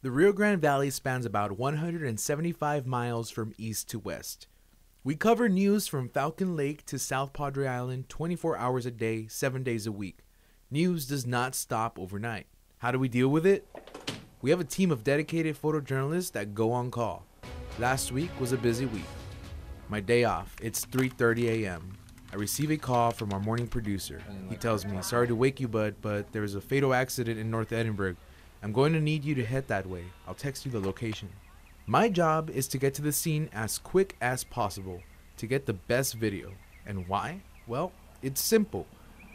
The Rio Grande Valley spans about 175 miles from east to west. We cover news from Falcon Lake to South Padre Island 24 hours a day, 7 days a week. News does not stop overnight. How do we deal with it? We have a team of dedicated photojournalists that go on call. Last week was a busy week. My day off, it's 3:30 a.m. I receive a call from our morning producer. He tells me, "Sorry to wake you, bud, but there was a fatal accident in North Edinburg I'm going to need you to head that way. I'll text you the location. My job is to get to the scene as quick as possible to get the best video. And why? Well, it's simple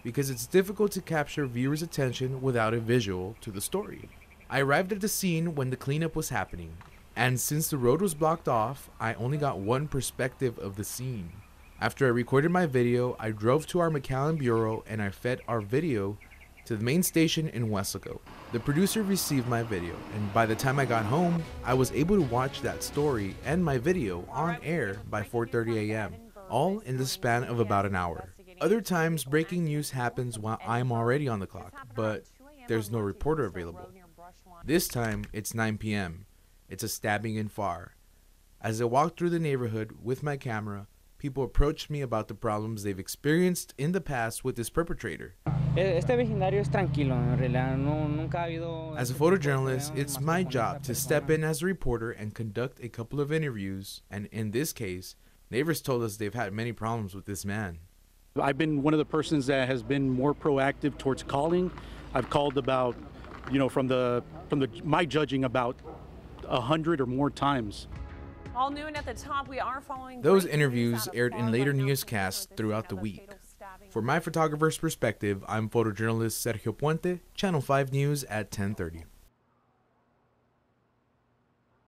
because it's difficult to capture viewers' attention without a visual to the story. I arrived at the scene when the cleanup was happening, and since the road was blocked off, I only got one perspective of the scene. After I recorded my video, I drove to our McAllen bureau and I fed our video to the main station in Weslaco. The producer received my video, and by the time I got home, I was able to watch that story and my video on air by 4:30 a.m., all in the span of about an hour. Other times, breaking news happens while I'm already on the clock, but there's no reporter available. This time, it's 9 p.m. It's a stabbing in Pharr. As I walk through the neighborhood with my camera, people approach me about the problems they've experienced in the past with this perpetrator. As a photojournalist, it's my job to step in as a reporter and conduct a couple of interviews, and in this case, neighbors told us they've had many problems with this man. I've been one of the persons that has been more proactive towards calling. I've called about, you know, from the from the my judging about a hundred or more times. All noon at the top, we are following. Those interviews aired in later newscasts throughout the week. For my photographer's perspective, I'm photojournalist Sergio Puente, Channel 5 News at 1030.